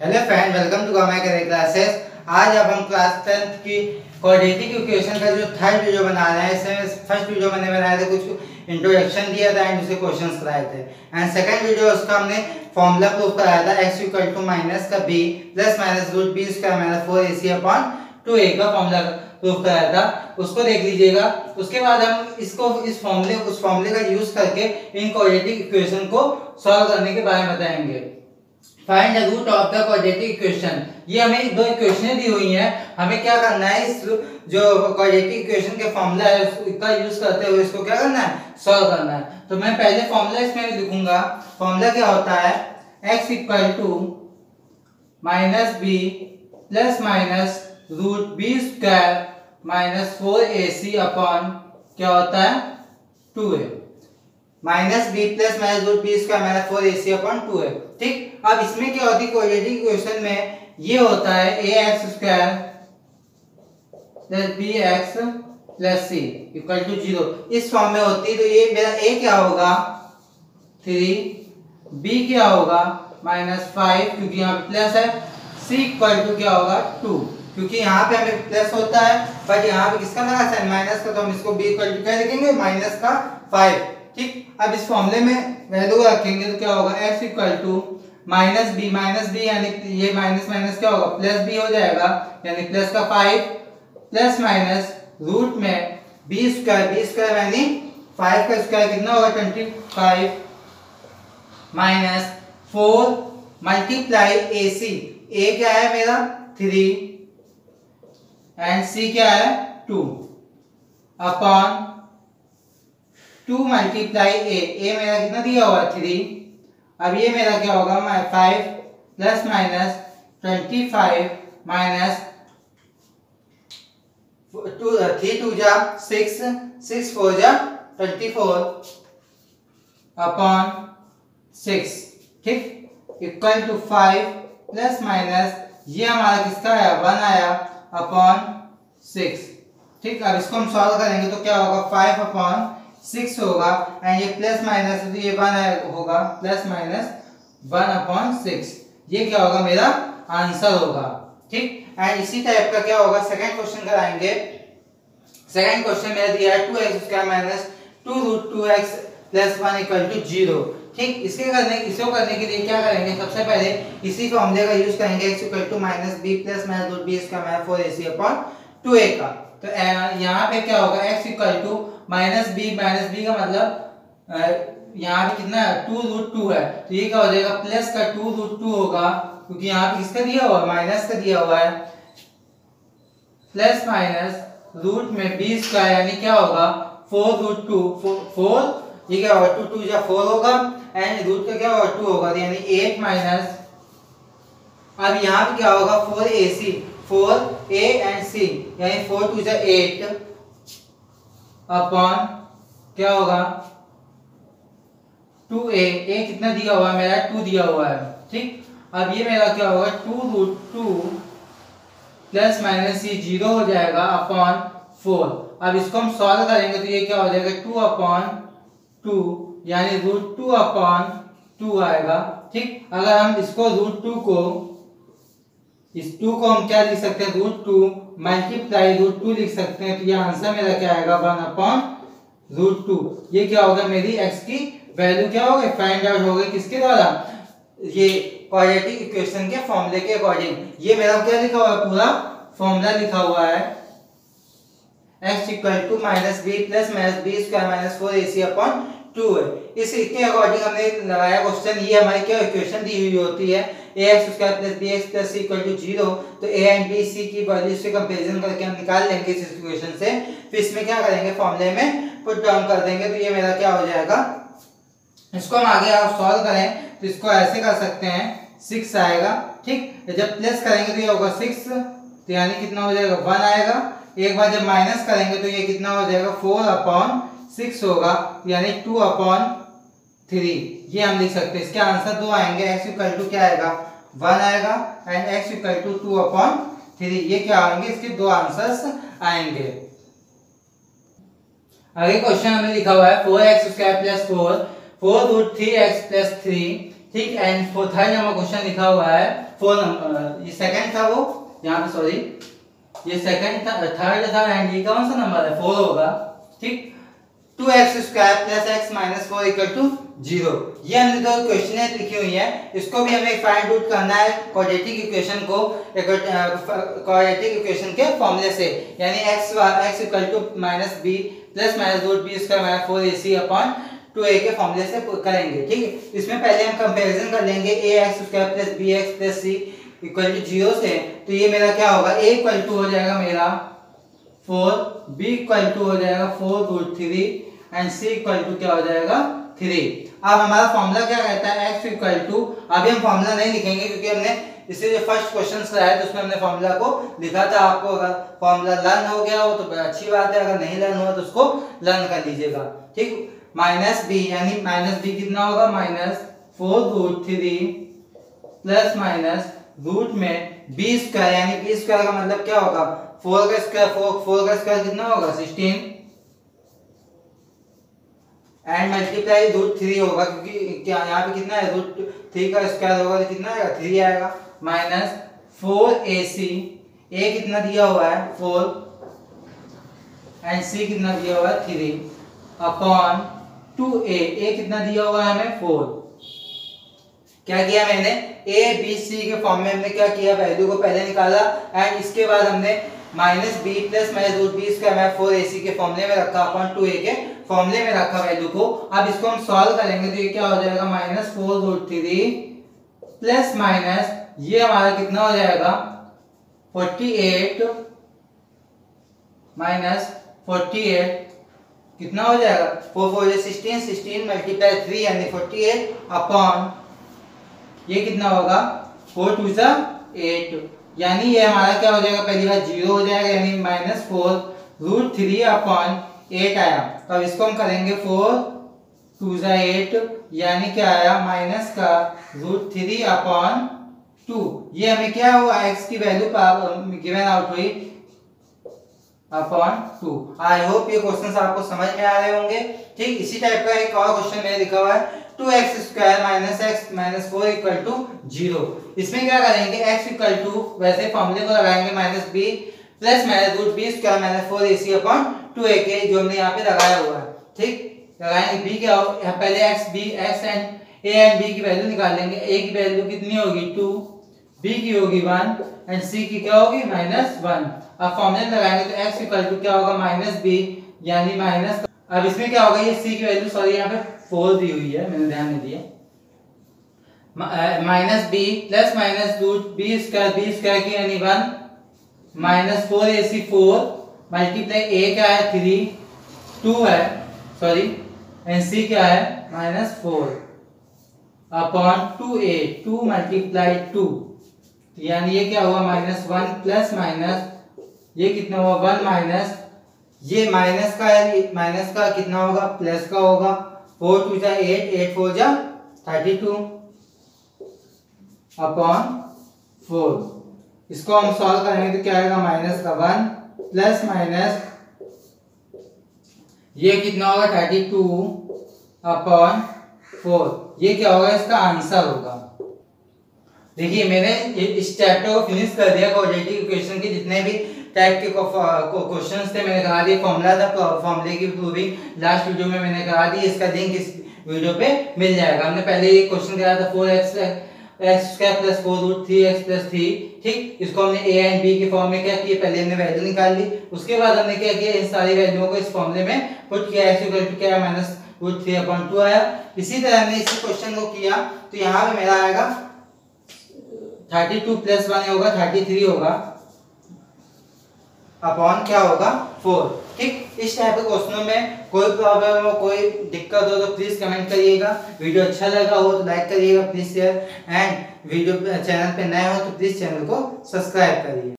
Hello friend welcome to करे classes आज अब हम क्लास टेंथ की क्वाड्रेटिक इक्वेशन का जो थर्ड वीडियो बना रहे हैं, इसमें फ़र्स्ट वीडियो मैंने बनाया था कुछ इंट्रोडक्शन दिया था एंड उसे क्वेश्चंस कराए थे। एंड सेकंड वीडियो उसका हमने फॉर्मूला प्रूफ कराया था, x इक्वल टू माइनस का b plus minus root B square minus four A C upon two A का फॉर्मूला प्रूफ कराया था। उसको देख लीजिएगा। उसके बाद हम इसको, इस फॉर्मूले उस फॉर्मूले का यूज़ करके इन क्वाड्रेटिक इक्वेशन को सॉल्व करने के बारे में बताएँगे। Find the root of the quadratic equation ये हमें दो इक्वेशनें दी हुई हैं। हमें क्या करना है? इस जो क्वाड्रेटिक इक्वेशन के फॉर्मूला है, उसका यूज़ करते हुए इसको क्या करना है? सॉल्व करना है। तो मैं पहले फॉर्मूला इसमें लिखूँगा। फॉर्मूला क्या होता है? X equal to minus B plus minus root B square minus four A C upon क्या होता है? Two A minus B plus minus root B square minus four A C upon two है ठीक? अब इसमें क्या होती है? क्वाड्रेटिक इक्वेशन में ये होता है, a x square plus b x plus c equal to zero. इस फॉर्म में होती है तो ये मेरा ए क्या होगा? थ्री। बी क्या होगा? माइनस फाइव, क्योंकि यहाँ पे प्लस है। सी इक्वल टू क्या होगा? टू। क्योंकि यहाँ पे हमें प्लस होता है, बट यहाँ पे किसका लगा माइनस का तो हम इसको बी इक्वल टू क्या लिखेंगे? माइनस का फाइव। ठीक? अब इस फॉर्मूले में वैल्यू रखेंगे तो क्या होगा? x equal to minus b minus b यानी ये माइनस माइनस क्या होगा? प्लस बी हो जाएगा, यानी प्लस का फाइव प्लस माइनस रूट में बी स्क्वायर बी स्क्वायर यानी फाइव का स्क्वायर कितना होगा? Twenty five minus four multiply a c a क्या है मेरा? थ्री एंड सी क्या है? Two upon two multiply a a मेरा कितना दिया हुआ थ्री अब ये मेरा क्या होगा? Five plus minus twenty five minus two three two जा सिक्स सिक्स फोर जा ट्वेंटी फोर अपॉन सिक्स ठीक? Equal to five plus minus ये हमारा किसका आया? वन आया अपॉन सिक्स ठीक? अब इसको हम सॉल्व करेंगे तो क्या होगा? फाइव अपॉन सिक्स होगा एंड ये प्लस माइनस तो ये वन होगा plus minus one upon six ये क्या होगा मेरा? आंसर होगा, ठीक? एंड इसी टाइप का क्या होगा? सेकंड क्वेश्चन कराएँगे। सेकंड क्वेश्चन मेरा दिया है two x square minus two root two x plus one equal to zero ठीक? इसके करने, इसको करने के लिए क्या करेंगे? सबसे पहले इसी फॉर्मूले का यूज़ करेंगे, x equal to minus b plus minus root b square minus four a c upon two a का। तो यहाँ पे क्या होगा? x equal to minus b minus b का मतलब यहाँ पे कितना है? टू रूट टू है। तो ये क्या हो जाएगा? प्लस का टू रूट टू होगा, क्योंकि यहाँ पे किसका दिया हुआ है? माइनस का दिया हुआ है। प्लस माइनस रूट में बी स्क्वायर, यानी क्या होगा? फोर रूट टू फोर, ये क्या होगा? टू टू, या फोर होगा। एंड रूट का क्या होगा? टू होगा। यानी एट माइनस, अब यहाँ पे क्या होगा? Four a c, four a and c, यानी फोर टू जा एट। अपॉन क्या होगा? टू ए ए कितना दिया हुआ है? मेरा टू दिया हुआ है, ठीक? अब ये मेरा क्या होगा? Two root two plus minus ये ज़ीरो हो जाएगा अपॉन फोर अब इसको हम सॉल्व करेंगे तो ये क्या हो जाएगा? टू अपॉन टू यानी रूट टू अपॉन टू आएगा, ठीक? अगर हम इसको रूट टू को इस टू को हम क्या लिख सकते हैं? Root two multiply root two लिख सकते हैं। तो ये आंसर मेरा क्या आएगा? वन अपॉन रूट टू ये क्या होगा मेरी एक्स की वैल्यू क्या होगी? फाइंड आउट होगी किसके द्वारा? ये क्वाड्रेटिक इक्वेशन के फॉर्मूले के अकॉर्डिंग ये मेरा क्या लिखा हुआ है? पूरा फॉर्मूला लिखा हुआ है। X equal to minus b plus minus b square minus four a c upon two है। इस इसके अकॉर्डिंग हमने लगाया क्वेश्चन ये हमारी क्या इक्वेशन दी हुई होती है? A square plus b x plus equal to zero तो ए एंड बी सी की वैल्यू से कंपेरिजन करके हम निकाल लेंगे इस इक्वेशन से। फिर इसमें क्या करेंगे? फॉर्मूले में पुट डाउन कर देंगे तो ये मेरा क्या हो जाएगा? इसको हम आगे आप सॉल्व करें तो इसको ऐसे कर सकते हैं। सिक्स आएगा, ठीक? जब प्लस करेंगे तो ये होगा सिक्स तो यानी कितना हो जाएगा? वन आएगा। एक बार जब माइनस करेंगे तो ये कितना हो जाएगा? फोर अपॉन सिक्स होगा, यानी टू अपॉन थ्री ये हम लिख सकते हैं। इसके आंसर दो आएँगे। एक्स इक्वल टू क्या आएगा? वन आएगा and x equal to two upon three ये क्या आएँगे? इसके दो आंसर्स आएँगे। आगे क्वेश्चन हमें लिखा हुआ है। Four x square plus four four root three x plus three ठीक? And four third number question लिखा हुआ है। फोर नंबर ये सेकंड था वो। यहाँ पे सॉरी ये सेकंड था थर्ड था एंड ये कौन सा नंबर है? फोर होगा। ठीक? Two x square plus x minus four equal to zero. ये हमने तो क्वेश्चन लिखी हुई है। इसको भी हमें फाइंड आउट करना है क्वाड्रेटिक इक्वेशन को क्वाड्रेटिक इक्वेशन के फॉर्मूले से। यानी x x equal to minus b plus minus root b square minus four a c upon two a के फॉर्मूले से करेंगे। ठीक है? इसमें पहले हम कंपेरिजन कर लेंगे। A x square plus b x plus c equal to zero से। तो ये मेरा क्या होगा? ए इक्वल टू हो जाएगा मेरा फोर बी इक्वल टू हो जाएगा four root three and c equal to क्या हो जाएगा? थ्री अब हमारा फॉर्मूला क्या कहता है? एक्स इक्वल टू अभी हम फॉर्मूला नहीं लिखेंगे क्योंकि हमने इससे जो फ़र्स्ट क्वेश्चन कराया तो उसमें हमने फॉर्मूला को लिखा था आपको। अगर फॉर्मूला लर्न हो गया हो तो अच्छी बात है, अगर नहीं लर्न हुआ तो उसको लर्न कर लीजिएगा ठीक? माइनस बी यानी माइनस बी कितना होगा? Minus four root three plus minus root में बी स्क्वायर यानी बी स्क्वायर का मतलब क्या होगा? फोर का स्क्वायर फोर फोर का स्क्वायर कितना होगा? Sixteen and multiply root three होगा, क्योंकि क्या, यहाँ पे कितना है? रूट थ्री का स्क्वायर होगा तो कितना आएगा? थ्री आएगा। माइनस फोर ए सी ए कितना दिया हुआ है? फोर एंड सी कितना दिया हुआ है? Three upon two a a कितना दिया हुआ है हमें? फोर क्या किया मैंने? ए बी सी के फॉर्म में हमने क्या किया? वैल्यू को पहले निकाला। एंड इसके बाद हमने minus b plus minus root b इसका मैं फोर ए सी के फॉर्मूले में रखा अपॉन टू ए के फॉर्मूले में रखा वैल्यू को अब इसको हम सॉल्व करेंगे तो ये क्या हो जाएगा? Minus four root three plus minus, ये हमारा कितना हो जाएगा? Forty eight minus forty eight, कितना हो जाएगा? Four four sixteen sixteen multiply three यानी फोर्टी एट अपॉन ये कितना होगा? फोर टू सा एट। यानी ये हमारा क्या हो जाएगा? पहली बार ज़ीरो हो जाएगा, यानी minus four root three upon eight आया। तो अब इसको हम करेंगे फोर टू ज़ा एट यानी क्या आया? माइनस का रूट थ्री अपॉन टू ये हमें क्या हुआ? एक्स की वैल्यू गिवन आउट हुई अपॉन टू आई होप ये क्वेश्चन आपको समझ में आ रहे होंगे। ठीक, इसी टाइप का एक और क्वेश्चन मैंने लिखा हुआ है। Two x square minus x minus four equal to zero. इसमें क्या करेंगे? एक्स इक्वल टू, वैसे फॉर्मूले को लगाएँगे minus b, plus minus root b square minus four a c upon two a के, जो हमने यहाँ पे लगाया हुआ है। ठीक? लगाएँगे बी क्या हो? यहाँ पहले x, b, x and a and b की वैल्यू निकाल लेंगे। ए की वैल्यू कितनी होगी? टू। बी की होगी वन एंड सी की क्या होगी? Minus one. अब फॉर्मूले लगाएँगे तो एक्स इक्वल टू क्या होगा? माइनस बी, यानी माइनस अब इसमें क्या होगा ये सी की वैल्यू सॉरी यहाँ पे फोर दी हुई है, मैंने ध्यान नहीं दिया। Minus b plus minus root b square b square की यानी one minus four a c four multiply a क्या है? थ्री टू है सॉरी एंड सी क्या है? Minus four upon two a two multiply two यानी ये क्या हुआ? माइनस वन प्लस माइनस ये कितना हुआ? वन माइनस ये माइनस का है माइनस का कितना होगा? प्लस का होगा। फोर टू जा एट एट फोर जा, थर्टी टू अपॉन फोर। इसको हम सॉल्व करेंगे तो क्या आएगा? माइनस का वन प्लस माइनस ये कितना होगा? Thirty two upon four. ये क्या होगा? इसका आंसर होगा। देखिए, मैंने इस चैप्टर को फिनिश कर दिया क्वाड्रेटिक इक्वेशन के जितने भी टाइप के क्वेश्चंस थे, मैंने कहा दिया फॉर्मूला था फॉर्मूले की प्रूविंग लास्ट वीडियो में मैंने कहा दी इसका लिंक इस वीडियो पे मिल जाएगा। हमने पहले ये क्वेश्चन किया था four x x square plus four root three x plus three ठीक? इसको हमने ए एंड बी के फॉर्म में क्या किया? पहले हमने वैल्यू निकाल ली। उसके बाद हमने क्या किया? इन सारी वैल्यूओं को इस फॉर्मूले में पुट किया। एक्स इक्वल टू क्या? Minus root three upon two आया। इसी तरह हमने इसी क्वेश्चन को किया। तो यहाँ पे मेरा आएगा थर्टी टू प्लस वन होगा थर्टी थ्री होगा। अपॉन क्या होगा? फोर ठीक? इस टाइप के क्वेश्चनों में कोई प्रॉब्लम हो, कोई दिक्कत हो तो प्लीज़ कमेंट करिएगा। वीडियो अच्छा लगा हो तो लाइक करिएगा please share and video channel पे नए हो तो प्लीज़ चैनल को सब्सक्राइब करिए।